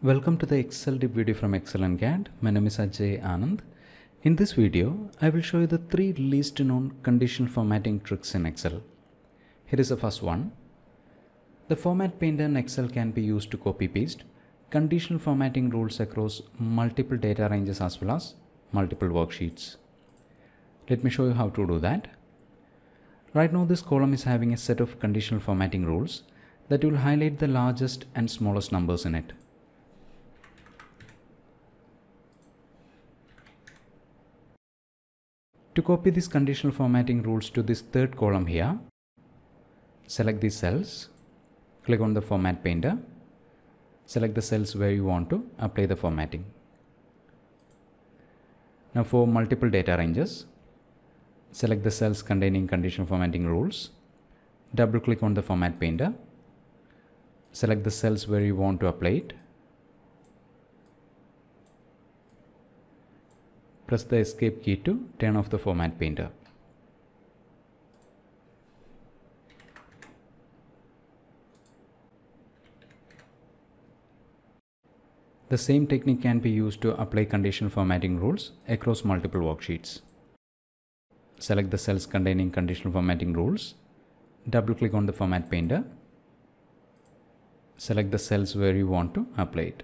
Welcome to the Excel tip video from XLnCAD. My name is Ajay Anand. In this video, I will show you the three least known conditional formatting tricks in Excel. Here is the first one. The format painter in Excel can be used to copy paste conditional formatting rules across multiple data ranges as well as multiple worksheets. Let me show you how to do that. Right now this column is having a set of conditional formatting rules that will highlight the largest and smallest numbers in it. To copy these conditional formatting rules to this third column here, select these cells, click on the format painter, select the cells where you want to apply the formatting. Now for multiple data ranges, select the cells containing conditional formatting rules, double click on the format painter, select the cells where you want to apply it, press the escape key to turn off the format painter. The same technique can be used to apply conditional formatting rules across multiple worksheets. Select the cells containing conditional formatting rules, double click on the format painter, select the cells where you want to apply it.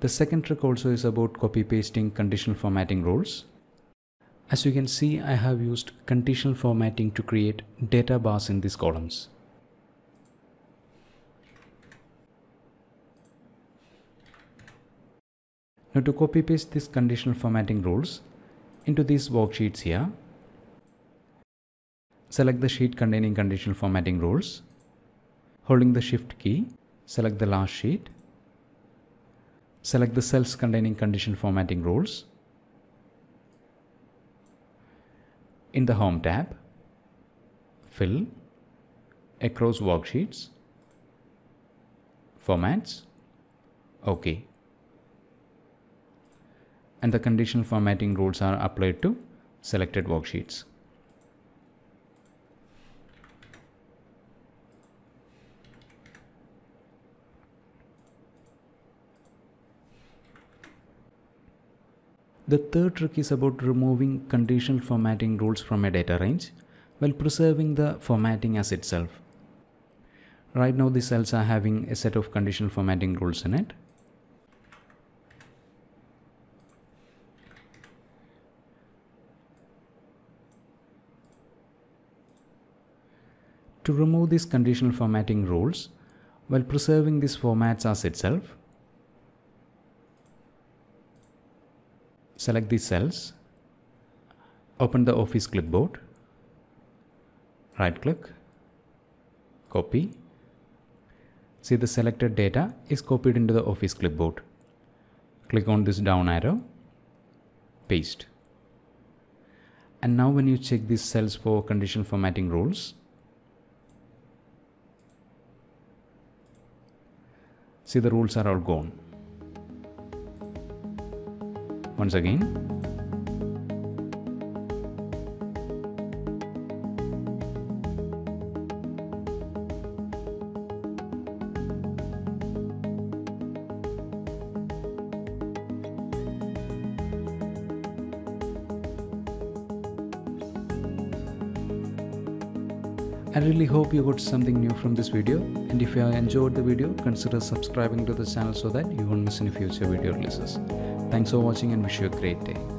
The second trick also is about copy pasting conditional formatting rules. As you can see, I have used conditional formatting to create data bars in these columns. Now to copy paste these conditional formatting rules into these worksheets here, select the sheet containing conditional formatting rules. Holding the shift key, select the last sheet Select the cells containing condition formatting rules. In the Home tab, Fill, Across Worksheets, Formats, OK. And the conditional formatting rules are applied to selected worksheets. The third trick is about removing conditional formatting rules from a data range while preserving the formatting as itself. Right now the cells are having a set of conditional formatting rules in it. To remove these conditional formatting rules while preserving these formats as itself, select these cells, open the Office clipboard, right click, copy. See the selected data is copied into the Office clipboard. Click on this down arrow, paste. And now when you check these cells for conditional formatting rules, see the rules are all gone once again. I really hope you got something new from this video and if you enjoyed the video consider subscribing to the channel so that you won't miss any future video releases. Thanks for watching and wish you a great day.